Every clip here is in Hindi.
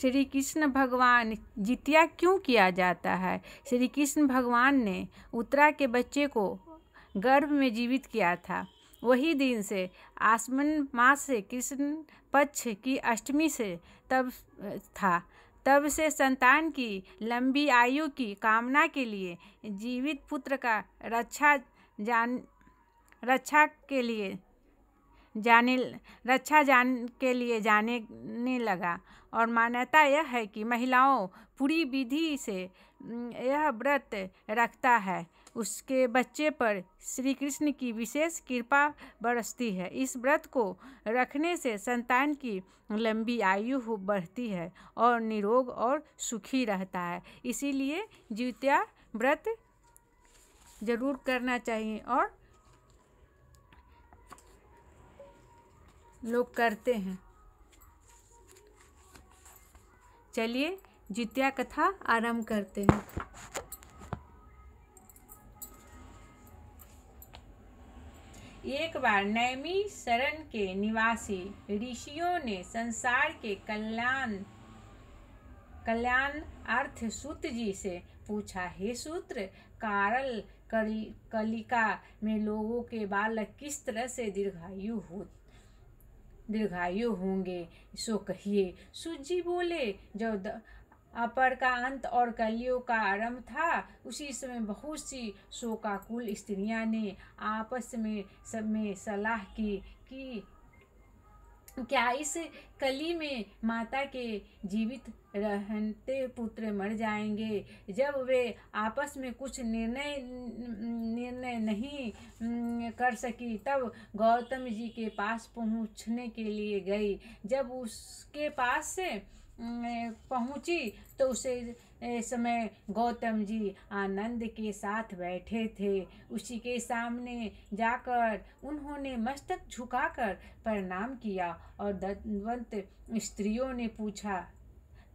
श्री कृष्ण भगवान जितिया क्यों किया जाता है? श्री कृष्ण भगवान ने उत्तरा के बच्चे को गर्भ में जीवित किया था। वही दिन से आसमन मास से कृष्ण पक्ष की अष्टमी से तब, था। तब से संतान की लंबी आयु की कामना के लिए जीवित पुत्र का रक्षा जान, रक्षा के लिए जाने रक्षा जान, के लिए जाने लगा। और मान्यता यह है कि महिलाओं पूरी विधि से यह व्रत रखता है। उसके बच्चे पर श्री कृष्ण की विशेष कृपा बरसती है। इस व्रत को रखने से संतान की लंबी आयु बढ़ती है और निरोग और सुखी रहता है। इसीलिए जीवित्या व्रत ज़रूर करना चाहिए और लोग करते हैं। चलिए, जितिया कथा आरंभ करते हैं। एक बार नैमी शरण के निवासी ऋषियों ने संसार के कल्याण कल्याण अर्थ सूत जी से पूछा, हे सूत्र कारल कलिका में लोगों के बालक किस तरह से दीर्घायु हो दीर्घायु होंगे, सो कहिए, सूजी बोले, जब अपर का अंत और कलियों का आरंभ था, उसी समय बहुत सी शोकाकुल स्त्रियाँ ने आपस में सब में सलाह की कि क्या इस कली में माता के जीवित रहते पुत्र मर जाएँगे। जब वे आपस में कुछ निर्णय निर्णय नहीं कर सकी, तब गौतम जी के पास पहुँचने के लिए गई। जब उसके पास से पहुँची तो उसे समय गौतम जी आनंद के साथ बैठे थे। उसी के सामने जाकर उन्होंने मस्तक झुकाकर प्रणाम किया और दंतवंत स्त्रियों ने पूछा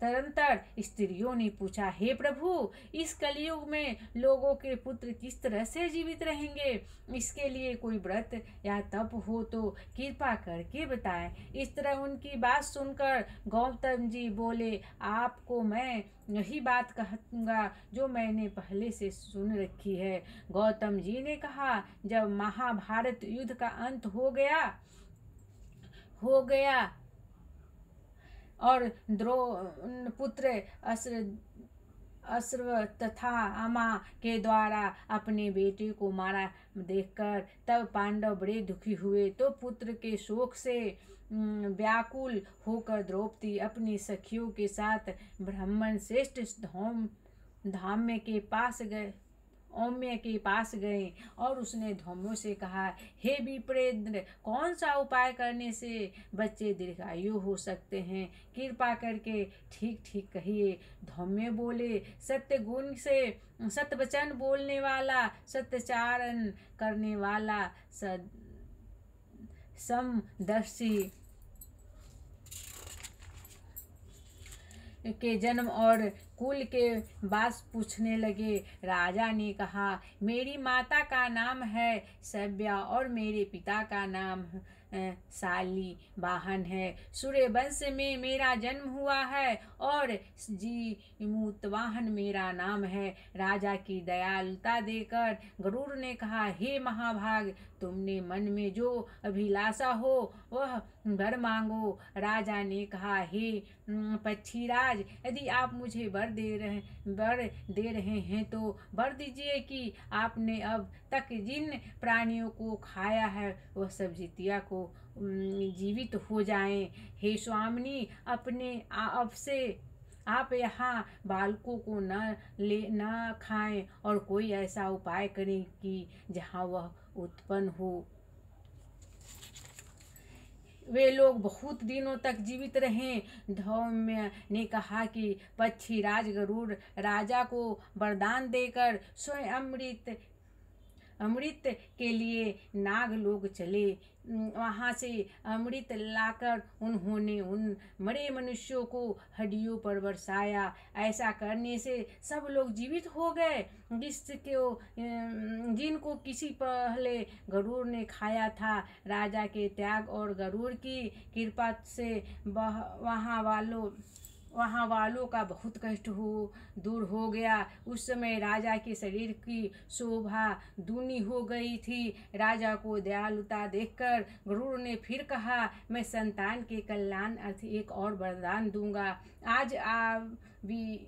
तरंतर स्त्रियों ने पूछा, हे प्रभु, इस कलयुग में लोगों के पुत्र किस तरह से जीवित रहेंगे? इसके लिए कोई व्रत या तप हो तो कृपा करके बताएँ। इस तरह उनकी बात सुनकर गौतम जी बोले, आपको मैं यही बात कहूँगा जो मैंने पहले से सुन रखी है। गौतम जी ने कहा, जब महाभारत युद्ध का अंत हो गया हो गया और द्रो पुत्र अस्र अश्रव तथा अमा के द्वारा अपने बेटे को मारा देखकर तब पांडव बड़े दुखी हुए। तो पुत्र के शोक से व्याकुल होकर द्रौपदी अपनी सखियों के साथ ब्राह्मण श्रेष्ठ धाम, धाम्य के पास गए। औम्य के पास गए और उसने धौम्यों से कहा, हे विप्रेंद्र कौन सा उपाय करने से बच्चे दीर्घायु हो सकते हैं? कृपा करके ठीक ठीक कहिए। धौम्य बोले सत्य गुण से सत्य वचन बोलने वाला, सत्यचारण करने वाला समदर्शी के जन्म और कुल के बास पूछने लगे। राजा ने कहा, मेरी माता का नाम है सभ्या और मेरे पिता का नाम साली। वाहन है। सूर्य वंश में मेरा जन्म हुआ है और जी वाहन मेरा नाम है। राजा की दयालुता देकर गरुड़ ने कहा, हे महाभाग तुमने मन में जो अभिलाषा हो, वह वर मांगो। राजा ने कहा, हे पक्षीराज यदि आप मुझे वर दे रहे, वर दे रहे हैं तो वर दीजिए कि आपने अब तक जिन प्राणियों को खाया है, वह सब जितिया को जीवित हो जाएँ। हे स्वामिनी, अपने अब से आप यहाँ बालकों को न ले, न खाएँ, और कोई ऐसा उपाय करें कि जहाँ वह उत्पन्न हो। वे लोग बहुत दिनों तक जीवित रहे। धौम्य ने कहा कि पक्षी राज गरुड़ राजा को वरदान देकर स्वयं अमृत अमृत के लिए नाग लोग चले। वहाँ से अमृत लाकर उन्होंने उन मरे मनुष्यों को हड्डियों पर बरसाया। ऐसा करने से सब लोग जीवित हो गए। जिसको जिनको किसी पहले गरुड़ ने खाया था, राजा के त्याग और गरुड़ की कृपा से वहाँ वालों वहाँ वालों का बहुत कष्ट हो, दूर हो गया। उस समय राजा के शरीर की शोभा दूनी हो गई थी। राजा को दयालुता देखकर गुरुर ने फिर कहा, मैं संतान के कल्याण अर्थ एक और वरदान दूँगा। आज आ भी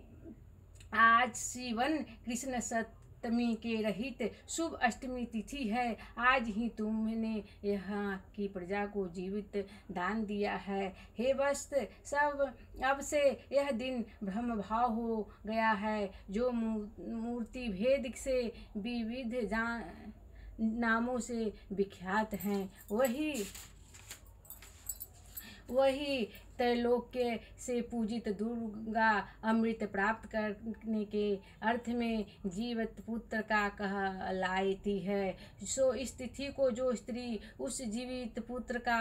आज शिवन कृष्ण सत अष्टमी के रहित शुभ अष्टमी तिथि है। आज ही तुमने यहाँ की प्रजा को जीवित दान दिया है। हे वस्त, सब अब से यह दिन ब्रह्म भाव हो गया है। जो मूर्ति भेद से विविध जान, नामों से विख्यात हैं, वही वही त्रैलोक्य से पूजित दुर्गा अमृत प्राप्त करने के अर्थ में जीवित पुत्र का कह लाती है। सो इस तिथि को जो स्त्री उस जीवित पुत्र का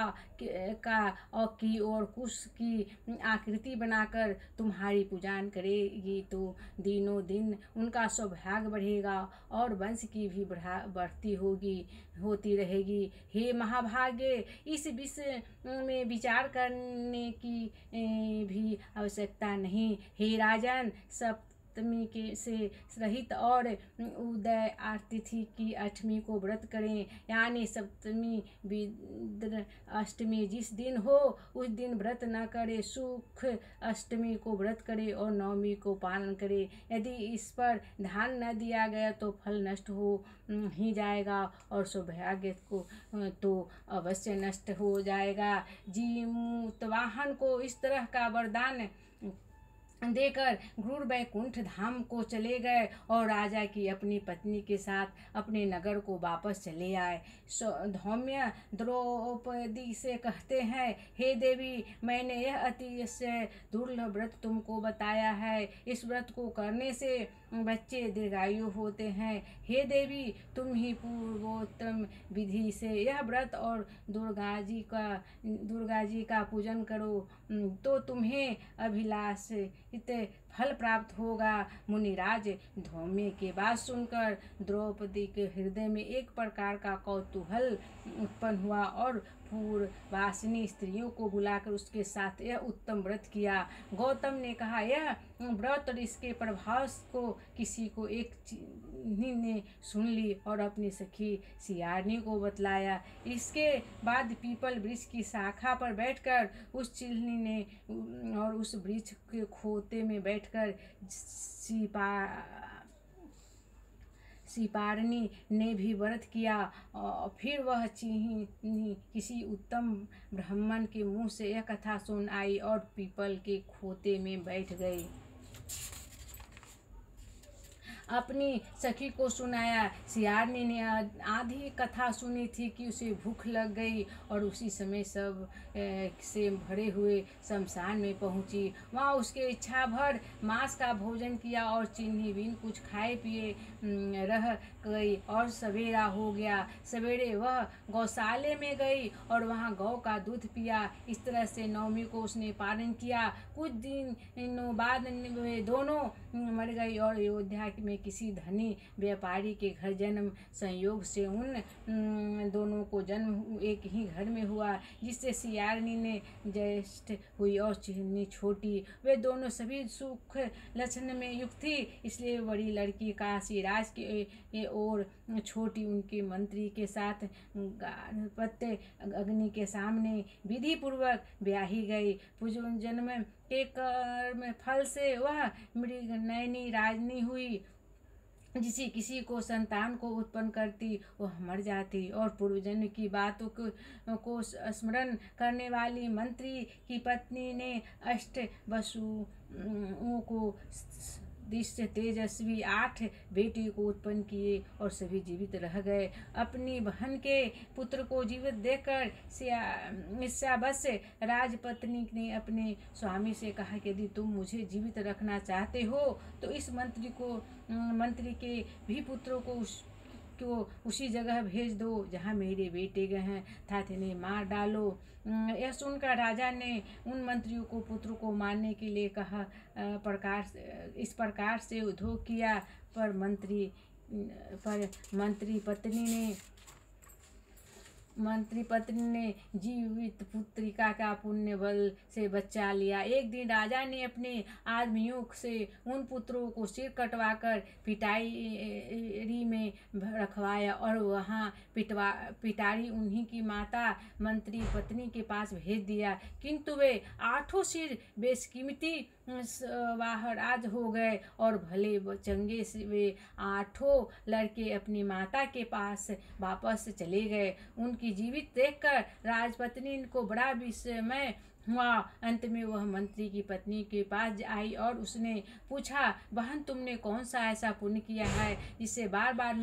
का और की और कुश की आकृति बनाकर तुम्हारी पूजन करेगी तो दिनों दिन उनका सौभाग्य बढ़ेगा और वंश की भी बढ़ा, बढ़ती होगी, होती रहेगी। हे महाभाग्य, इस विषय में विचार करने की भी आवश्यकता नहीं। हे राजन सब सप्तमी के से रहित और उदय तिथि की अष्टमी को व्रत करें। यानी सप्तमी अष्टमी जिस दिन हो, उस दिन व्रत न करे। सुख अष्टमी को व्रत करें और नवमी को पालन करें। यदि इस पर ध्यान न दिया गया तो फल नष्ट हो ही जाएगा और सौभाग्य को तो अवश्य नष्ट हो जाएगा। जीमुतवाहन को इस तरह का वरदान देकर घूर बैकुंठ धाम को चले गए और राजा की अपनी पत्नी के साथ अपने नगर को वापस चले आए। धौम्य द्रौपदी से कहते हैं, हे देवी, मैंने यह अति से दुर्लभ व्रत तुमको बताया है। इस व्रत को करने से बच्चे दीर्घायु होते हैं। हे देवी, तुम ही पूर्वोत्तम विधि से यह व्रत और दुर्गा जी का, दुर्गा जी का पूजन करो। तो तुम्हें अभिलाष इत फल प्राप्त होगा। मुनिराज धोमे के बात सुनकर द्रौपदी के हृदय में एक प्रकार का कौतूहल उत्पन्न हुआ और पूर्ववासिनी स्त्रियों को बुलाकर उसके साथ यह उत्तम व्रत किया। गौतम ने कहा, यह व्रत और इसके प्रभाव को किसी को एक ने सुन ली और अपनी सखी सियारनी को बतलाया। इसके बाद पीपल वृक्ष की शाखा पर बैठकर उस चिल्ली ने और उस वृक्ष के खोते में बैठकर सिपा, सिपारनी ने भी व्रत किया। और फिर वह चिन्ह किसी उत्तम ब्राह्मण के मुँह से यह कथा सुन आई और पीपल के खोते में बैठ गई। अपनी सखी को सुनाया। सियारनी ने आधी कथा सुनी थी कि उसे भूख लग गई और उसी समय सबसे भरे हुए शमशान में पहुँची। वहाँ उसके इच्छा भर मांस का भोजन किया और चीनी बिन कुछ खाए पिए रह गई और सवेरा हो गया। सवेरे वह गौशाले में गई और वहाँ गौ का दूध पिया। इस तरह से नवमी को उसने पालन किया। कुछ दिन बाद दोनों मर गई और अयोध्या में में किसी धनी व्यापारी के घर जन्म संयोग से उन दोनों को जन्म एक ही घर में हुआ, जिससे सियारनी ने ज्येष्ठ हुई और चिन्नी छोटी। वे दोनों सभी सुख लक्षण में युक्त थी, इसलिए बड़ी लड़की काशी राज के और छोटी उनके मंत्री के साथ पत्ते अग्नि के सामने विधि पूर्वक ब्याही गई। पूजन जन्म के कर्म फल से वह मृग नैनी राजनी हुई। जिसे किसी को संतान को उत्पन्न करती वह मर जाती और पूर्वजन की बातों को, को स्मरण करने वाली मंत्री की पत्नी ने अष्ट वसुओं को दृश्य तेजस्वी आठ बेटी को उत्पन्न किए और सभी जीवित रह गए। अपनी बहन के पुत्र को जीवित देखकर बस राजपत्नी ने अपने स्वामी से कहा कि, यदि तुम मुझे जीवित रखना चाहते हो तो इस मंत्री को, मंत्री के भी पुत्रों को उस को उसी जगह भेज दो जहाँ मेरे बेटे गए हैं। था इन्हें मार डालो। यह सुनकर राजा ने उन मंत्रियों को, पुत्र को मारने के लिए कहा। प्रकार इस प्रकार से उद्योग किया। पर मंत्री पर मंत्री पत्नी ने मंत्री पत्नी ने जीवित पुत्रिका का पुण्य बल से बचा लिया? एक दिन राजा ने अपने आदमियों से उन पुत्रों को सिर कटवाकर पिटाई में रखवाया और वहाँ पिटवा, पिटारी उन्हीं की माता मंत्री पत्नी के पास भेज दिया। किंतु वे आठों सिर बेशकीमती बाहर आज हो गए और भले चंगे से वे आठों लड़के अपनी माता के पास वापस चले गए। उनकी जीवित देखकर राजपत्नी को बड़ा विस्मय हुआ। अंत में वह मंत्री की पत्नी के पास आई और उसने पूछा, बहन, तुमने कौन सा ऐसा पुण्य किया है? जिससे बार बार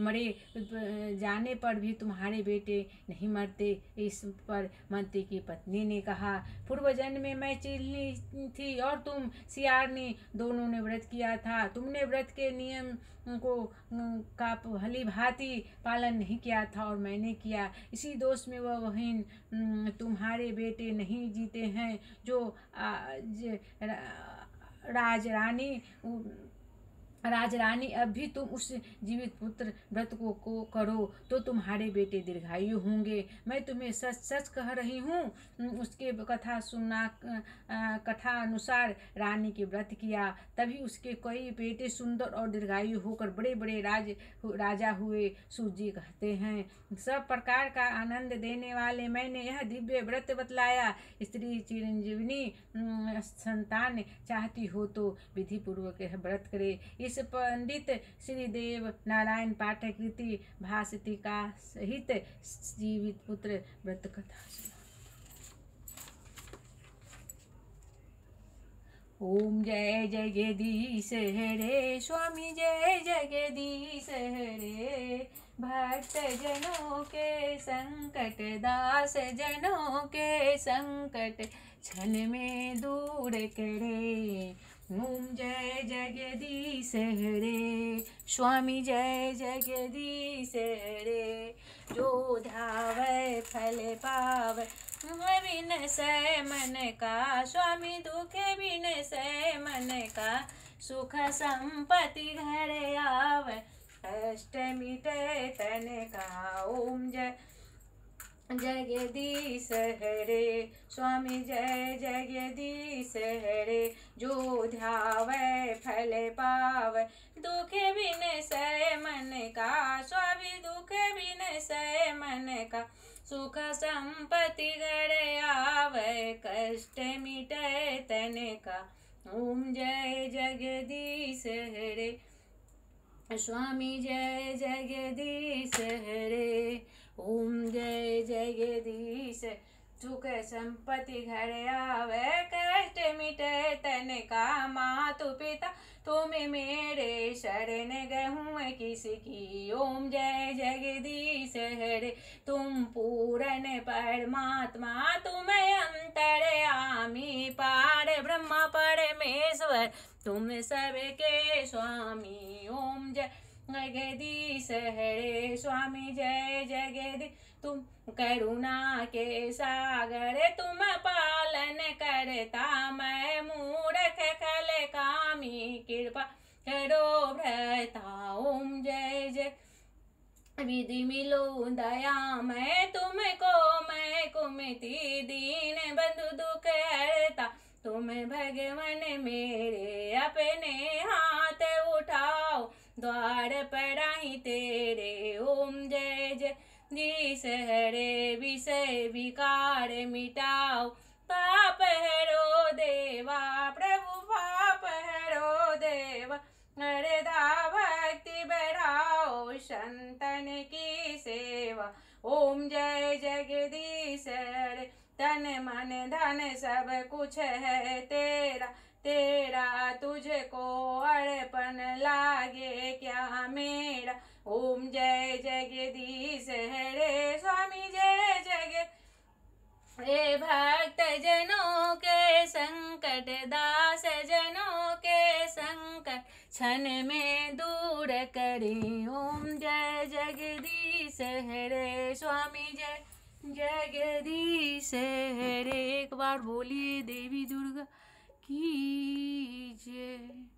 मरे जाने पर भी तुम्हारे बेटे नहीं मरते। इस पर मंत्री की पत्नी ने कहा पूर्व जन्म में मैं चिल्ली थी और तुम सियारनी दोनों ने व्रत किया था। तुमने व्रत के नियम को, का भली भांति पालन नहीं किया था और मैंने किया। इसी दोष में वह बहन तुम्हारे बेटे नहीं जीते हैं, जो राज रानी राजरानी भी तुम उस जीवित पुत्र व्रत को, को करो तो तुम्हारे बेटे दीर्घायु होंगे। मैं तुम्हें सच सच कह रही हूँ। उसके कथा सुनना कथा अनुसार रानी के व्रत किया। तभी उसके कई बेटे सुंदर और दीर्घायु होकर बड़े बड़े राज राजा हुए सूजी कहते हैं। सब प्रकार का आनंद देने वाले मैंने यह दिव्य व्रत बतलाया। स्त्री चिरंजीवनी संतान चाहती हो तो विधि पूर्वक व्रत करे। इस पंडित श्रीदेव नारायण पाठक रीति भाषिका सहित जीवित पुत्र व्रत कथा ओम जय जगदीश हरे स्वामी जय जगदीश हरे। भक्त जनों के संकट, दास जनों के संकट, क्षण में दूर करे। ओम जय जगदीश हरे। स्वामी जय जगदीश हरे। जो धावे फल पाव बिन सै मन का। स्वामी दुख बिन सै मन का। सुख संपत्ति घर आव, कष्ट मिटे तन का। ओम जय जगदीश हरे, स्वामी जय जगदीश हरे, जो ध्यावे फल पाव। दुख बिन सय मन का, स्वामी दुख बिन सय मन का। सुख संपत्ति गड़ आव, कष्ट मिट तन का। ओम जय जगदीश हरे, स्वामी जय जगदीश हरे। ओम जय जगदीश सुख संपत्ति घर आवे, कष्ट मिटे तन का मातु पिता। तुम मेरे शरण गहूँ की। ओम जय जगदीश हरे, तुम पूरन परमात्मा तुम अंतर आमी पार, ब्रह्मा परमेश्वर, तुम सबके स्वामी। ओम जय जगदीश हरे स्वामी जय जगदी। तुम करुणा के सागर, तुम पालन करता मैं मूर्ख खल कामी। कृपा करो भ्रता ओम जय जय। विधि मिलो दया मैं, तुमको मैं कुमति दीन बंधु दुख हरता। तुम भगवान मेरे अपने उठाओ द्वार पर आई तेरे ओम जय जय। दिस हरे विषय विकार मिटाओ। पाप हरो देवा, प्रभु पाप हरो देवा। हरदा भक्ति बढ़ाओ, संतन की सेवा। ओम जय जगदीश हरे तन मन धन सब कुछ है तेरा। तेरा तुझको अर्पण लागे क्या मेरा? ओम जय जगदीश, हरे स्वामी जय जग। हे भक्त जनों के संकट दास जनों के संकट, क्षण में दूर करे। ओम जय जगदीश, हरे स्वामी जय जगदीश, हरे। एक बार बोलिए देवी दुर्गा। 季节。